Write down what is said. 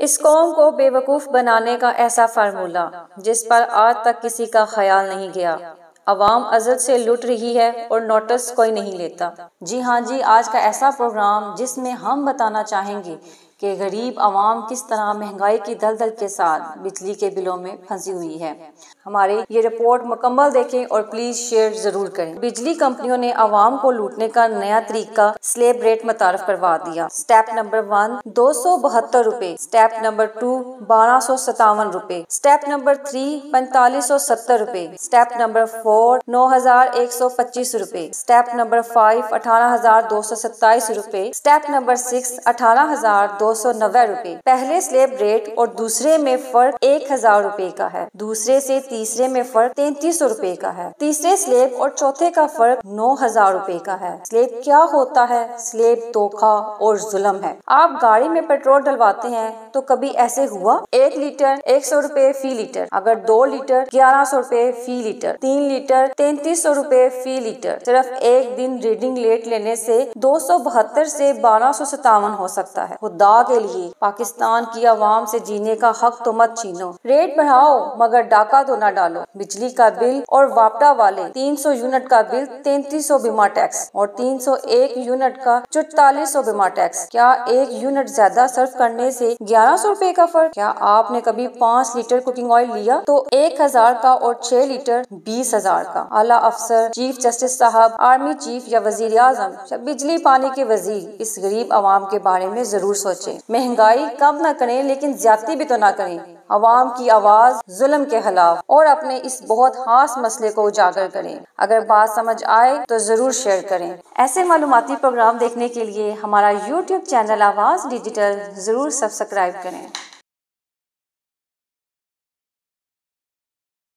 इस कौम को बेवकूफ़ बनाने का ऐसा फार्मूला, जिस पर आज तक किसी का ख्याल नहीं गया। अवाम अजल से लुट रही है और नोटिस कोई नहीं लेता। जी हाँ जी, आज का ऐसा प्रोग्राम जिसमें हम बताना चाहेंगे कि गरीब आवाम किस तरह महँगाई की दलदल के साथ बिजली के बिलों में फंसी हुई है। हमारी ये रिपोर्ट मुकम्मल देखें और प्लीज़ शेयर ज़रूर करें। बिजली कंपनियों ने आवाम को लूटने का नया तरीका स्लेब रेट मुतारफ करवा दिया। स्टेप नंबर वन दो सौ बहत्तर रूपए। स्टेप नंबर टू बारह सौ सतावन रूपए। स्टेप नंबर थ्री पैंतालीस सौ सत्तर रूपए। स्टेप नंबर फोर नौ हज़ार एक सौ पच्चीस रूपए। स्टेप नंबर फाइव अठारह हज़ार दो सौ सत्ताईस रूपए। स्टेप नंबर सिक्स अठारह हज़ार दो सौ नब्बे रूपए। पहले स्लेब रेट और दूसरे में फ़र्क एक हज़ार रूपए का है। दूसरे से तीसरे में फ़र्क तैतीस सौ रूपए का है। तीसरे स्लेब और चौथे का फ़र्क नौ हज़ार रूपए का है। स्लेब क्या होता है? स्लेब धोखा और जुलम है। आप गाड़ी में पेट्रोल डलवाते हैं तो कभी ऐसे हुआ? एक लीटर एक सौ रूपए फ़ी लीटर। अगर दो लीटर ग्यारह सौ रूपए फ़ी लीटर। तीन लीटर तैतीस सौ रूपए फ़ी लीटर। सिर्फ़ एक दिन रीडिंग लेट लेने से दो सौ बहत्तर से बारह सौ सतावन हो सकता है। खुदा के लिए। पाकिस्तान की आवाम से जीने का हक तो मत छीनो। रेट बढ़ाओ, मगर डाका तो न डालो। बिजली का बिल और वापटा वाले 300 यूनिट का बिल 3300 बीमा टैक्स और 301 यूनिट का चौतालीस सौ बीमा टैक्स। क्या एक यूनिट ज़्यादा सर्व करने से ग्यारह सौ रूपए का फ़र्क? क्या आपने कभी पाँच लीटर कुकिंग ऑयल लिया? तो एक हज़ार का और छह लीटर बीस हज़ार का। आला अफसर, चीफ जस्टिस साहब, आर्मी चीफ या वज़ीर आज़म बिजली पानी के वज़ीर। इस गरीब आवाम के बारे में ज़रूर सोचे महँगाई कम न करें, लेकिन ज़्यादा भी तो ना करें। आवाम की आवाज़ जुल्म के खिलाफ। और अपने इस बहुत खास मसले को उजागर करें। अगर बात समझ आए तो ज़रूर शेयर करें। ऐसे मालूमती प्रोग्राम देखने के लिए हमारा यूट्यूब चैनल आवाज़ डिजिटल ज़रूर सब्सक्राइब करें।